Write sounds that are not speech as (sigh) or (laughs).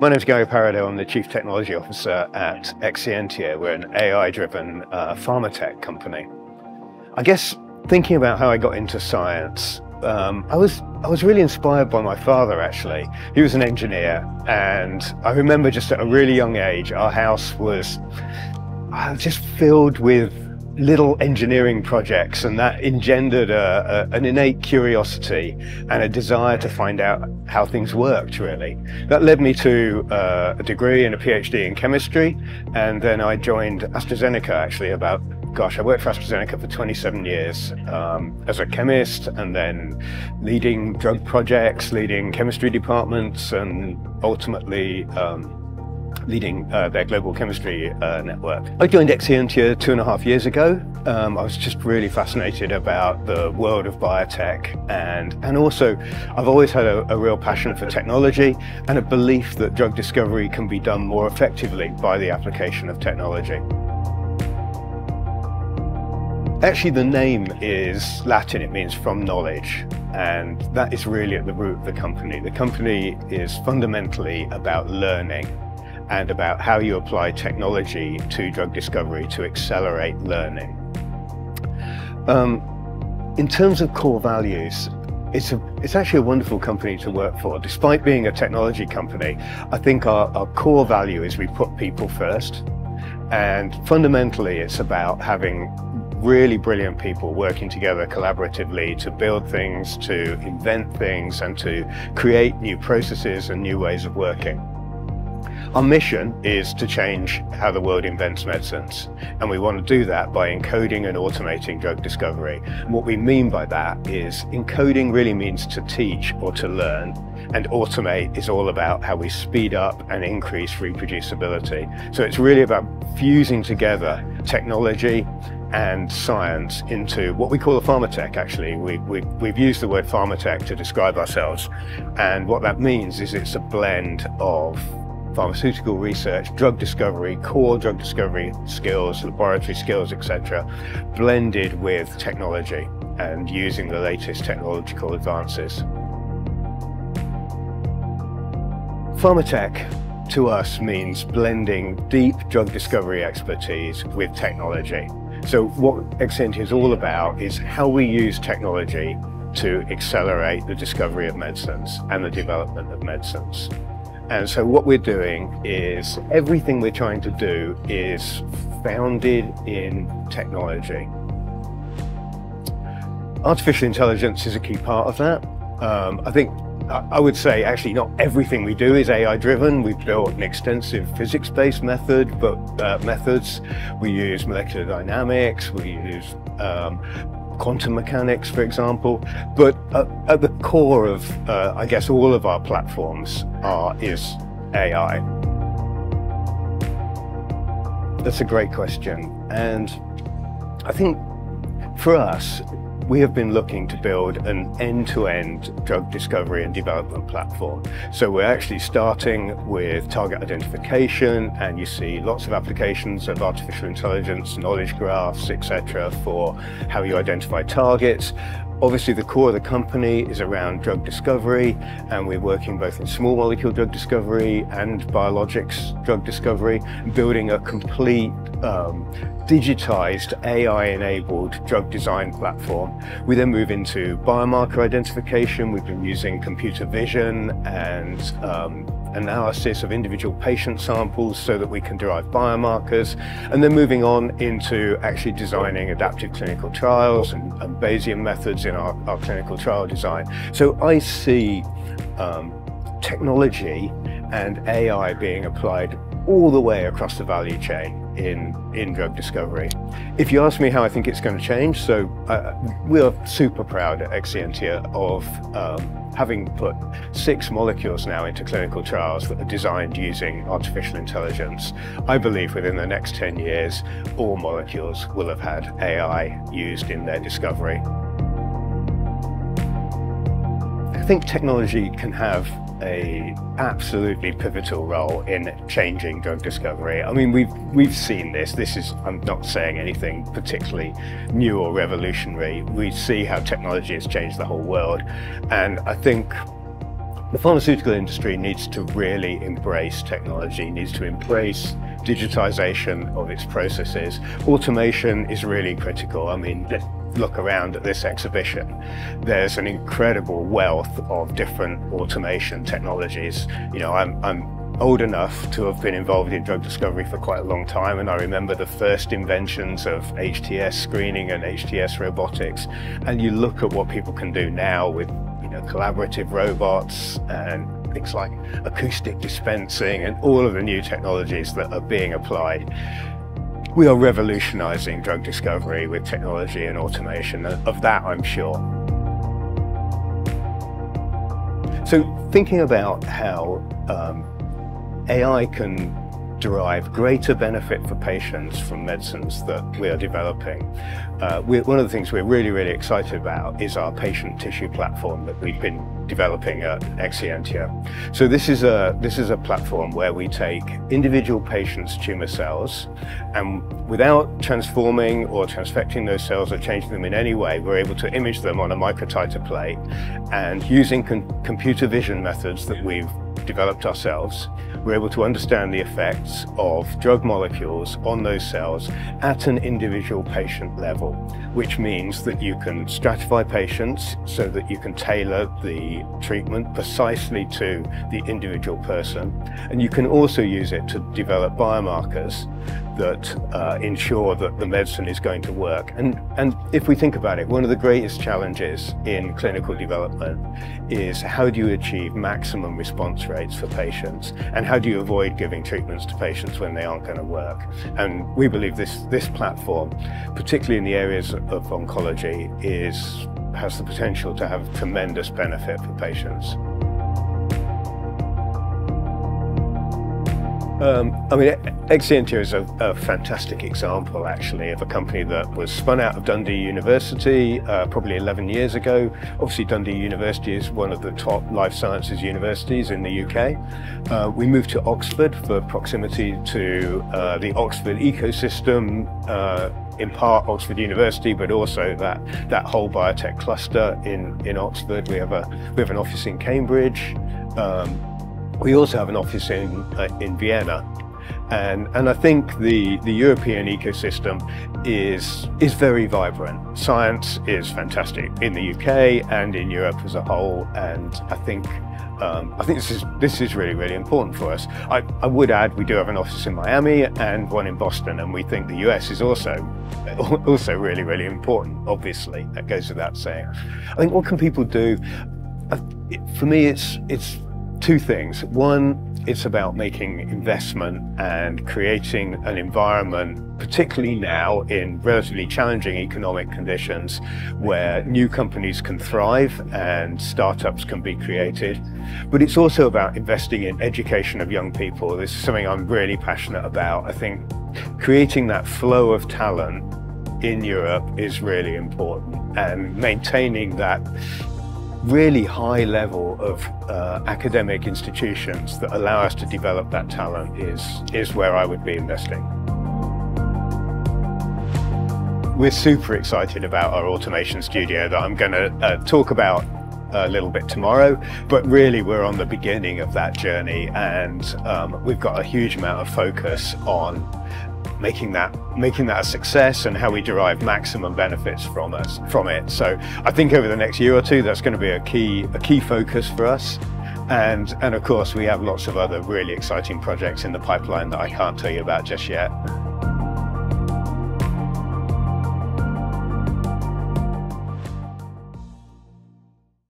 My name is Garry Pairaudeau. I'm the Chief Technology Officer at Exscientia. We're an AI-driven uh, pharma tech company. I guess thinking about how I got into science, um, I was I was really inspired by my father actually. He was an engineer and I remember just at a really young age our house was uh, just filled with little engineering projects and that engendered a, a, an innate curiosity and a desire to find out how things worked really. That led me to uh, a degree and a PhD in chemistry and then I joined AstraZeneca actually about gosh, I worked for AstraZeneca for 27 years um, as a chemist and then leading drug projects, leading chemistry departments and ultimately um, leading uh, their global chemistry uh, network. I joined Exscientia two and a half years ago. Um, I was just really fascinated about the world of biotech and, and also I've always had a, a real passion for technology and a belief that drug discovery can be done more effectively by the application of technology. Actually, the name is Latin, it means from knowledge, and that is really at the root of the company. The company is fundamentally about learning and about how you apply technology to drug discovery to accelerate learning. Um, in terms of core values, it's, a, it's actually a wonderful company to work for. Despite being a technology company, I think our, our core value is we put people first. And fundamentally, it's about having really brilliant people working together collaboratively to build things, to invent things, and to create new processes and new ways of working. Our mission is to change how the world invents medicines, and we want to do that by encoding and automating drug discovery. And what we mean by that is encoding really means to teach or to learn, and automate is all about how we speed up and increase reproducibility. So it's really about fusing together technology and science into what we call a pharmatech actually. We, we, we've used the word pharmatech to describe ourselves and what that means is it's a blend of pharmaceutical research, drug discovery, core drug discovery skills, laboratory skills, etc., blended with technology and using the latest technological advances. Pharmatech to us means blending deep drug discovery expertise with technology. So what Exscientia is all about is how we use technology to accelerate the discovery of medicines and the development of medicines. And so what we're doing is everything we're trying to do is founded in technology. Artificial intelligence is a key part of that. Um, I think I would say actually not everything we do is AI driven. We've built an extensive physics-based method, but uh, methods. We use molecular dynamics, we use um, quantum mechanics, for example. But at, at the core of, uh, I guess, all of our platforms are, is AI. That's a great question. And I think for us, we have been looking to build an end-to-end -end drug discovery and development platform. So we're actually starting with target identification and you see lots of applications of artificial intelligence, knowledge graphs, etc. for how you identify targets. Obviously, the core of the company is around drug discovery, and we're working both in small molecule drug discovery and biologics drug discovery, building a complete um, digitized AI-enabled drug design platform. We then move into biomarker identification. We've been using computer vision and um, analysis of individual patient samples so that we can derive biomarkers, and then moving on into actually designing adaptive clinical trials and, and Bayesian methods in our, our, clinical trial design. So I see um, technology and AI being applied all the way across the value chain in, in drug discovery. If you ask me how I think it's going to change, so uh, we're super proud at Exscientia of um, having put six molecules now into clinical trials that are designed using artificial intelligence. I believe within the next 10 years, all molecules will have had AI used in their discovery. I think technology can have a absolutely pivotal role in changing drug discovery. I mean, we've we've seen this. This is I'm not saying anything particularly new or revolutionary. We see how technology has changed the whole world, and I think the pharmaceutical industry needs to really embrace technology, needs to embrace digitization of its processes. Automation is really critical. I mean, look around at this exhibition, there's an incredible wealth of different automation technologies. You know, I'm, I'm old enough to have been involved in drug discovery for quite a long time and I remember the first inventions of HTS screening and HTS robotics and you look at what people can do now with you know collaborative robots and things like acoustic dispensing and all of the new technologies that are being applied we are revolutionizing drug discovery with technology and automation. Of that, I'm sure. So thinking about how um, AI can derive greater benefit for patients from medicines that we are developing. Uh, one of the things we're really, really excited about is our patient tissue platform that we've been developing at Exscientia. So this is a this is a platform where we take individual patients' tumor cells and without transforming or transfecting those cells or changing them in any way, we're able to image them on a microtiter plate and using computer vision methods that we've developed ourselves, we're able to understand the effects of drug molecules on those cells at an individual patient level, which means that you can stratify patients so that you can tailor the treatment precisely to the individual person. And you can also use it to develop biomarkers that uh, ensure that the medicine is going to work. And, and if we think about it, one of the greatest challenges in clinical development is how do you achieve maximum response rates for patients and how do you avoid giving treatments to patients when they aren't going to work. And we believe this, this platform, particularly in the areas of oncology, is, has the potential to have tremendous benefit for patients. Um, I mean, Exscientia is a, a, fantastic example, actually, of a company that was spun out of Dundee University uh, probably 11 years ago. Obviously, Dundee University is one of the top life sciences universities in the UK. Uh, we moved to Oxford for proximity to uh, the Oxford ecosystem, uh, in part Oxford University, but also that, that whole biotech cluster in, in Oxford. We have, a, we have an office in Cambridge. Um, we also have an office in, uh, in Vienna. And, and I think the, the European ecosystem is, is very vibrant. Science is fantastic in the UK and in Europe as a whole. And I think um, I think this is this is really really important for us. I, I, would add we do have an office in Miami and one in Boston, and we think the US is also (laughs) also really really important. Obviously, that goes without saying. I think what can people do? For me, it's it's two things. One, it's about making investment and creating an environment, particularly now in relatively challenging economic conditions, where new companies can thrive and startups can be created. But it's also about investing in education of young people. This is something I'm really passionate about. I think creating that flow of talent in Europe is really important and maintaining that really high level of uh, academic institutions that allow us to develop that talent is, is where I would be investing. We're super excited about our automation studio that I'm going to uh, talk about a little bit tomorrow, but really we're on the beginning of that journey and um, we've got a huge amount of focus on making that making that a success and how we derive maximum benefits from us from it. So I think over the next year or two that's going to be a key a key focus for us. And and of course we have lots of other really exciting projects in the pipeline that I can't tell you about just yet.